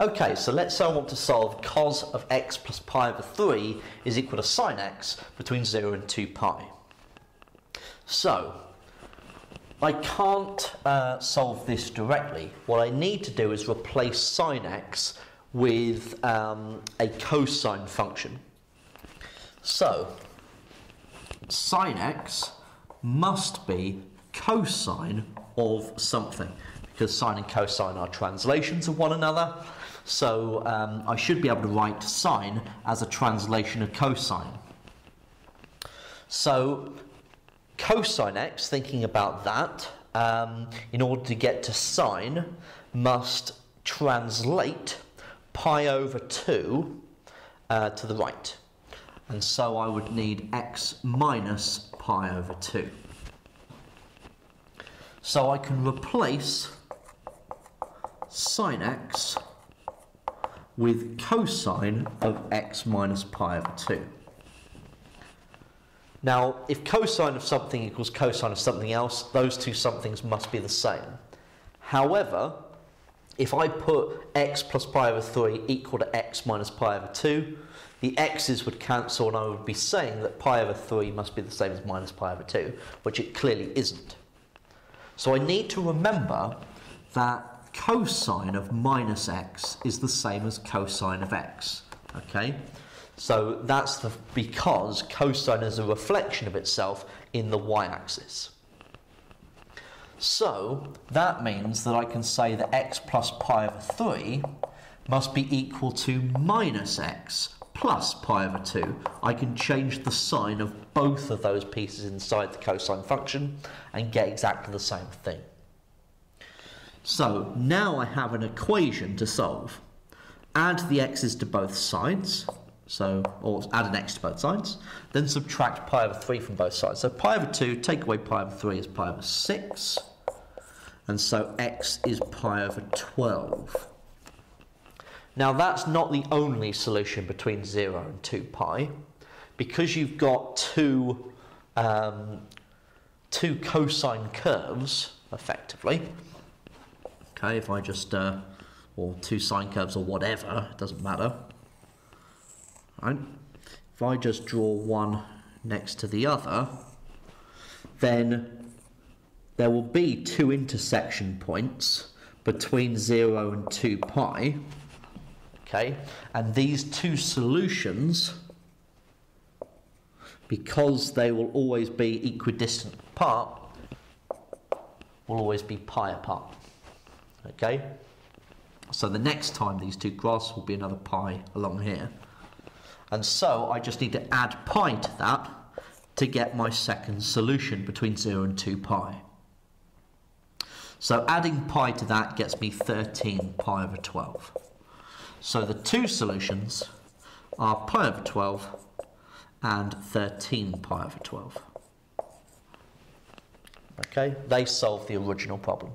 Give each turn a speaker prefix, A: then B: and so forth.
A: Okay, so let's say I want to solve cos of x plus pi over 3 is equal to sine x between 0 and 2 pi. So, I can't uh, solve this directly. What I need to do is replace sine x with um, a cosine function. So, sine x must be cosine of something because sine and cosine are translations of one another. So um, I should be able to write sine as a translation of cosine. So cosine x, thinking about that, um, in order to get to sine, must translate pi over 2 uh, to the right. And so I would need x minus pi over 2. So I can replace sine x with cosine of x minus pi over 2. Now, if cosine of something equals cosine of something else, those two somethings must be the same. However, if I put x plus pi over 3 equal to x minus pi over 2, the x's would cancel and I would be saying that pi over 3 must be the same as minus pi over 2, which it clearly isn't. So I need to remember that cosine of minus x is the same as cosine of x. Okay? So that's the, because cosine is a reflection of itself in the y-axis. So that means that I can say that x plus pi over 3 must be equal to minus x plus pi over 2. I can change the sign of both of those pieces inside the cosine function and get exactly the same thing. So now I have an equation to solve. Add the x's to both sides, so or add an x to both sides, then subtract pi over 3 from both sides. So pi over 2, take away pi over 3 is pi over 6, and so x is pi over 12. Now that's not the only solution between 0 and 2 pi, because you've got two, um, two cosine curves, effectively, Okay, if I just, uh, or two sine curves or whatever, it doesn't matter. Right? If I just draw one next to the other, then there will be two intersection points between 0 and 2 pi. Okay, and these two solutions, because they will always be equidistant apart, will always be pi apart. Okay? So the next time these two graphs will be another pi along here. And so I just need to add pi to that to get my second solution between 0 and 2 pi. So adding pi to that gets me 13 pi over 12. So the two solutions are pi over 12 and 13 pi over 12. Okay, they solve the original problem.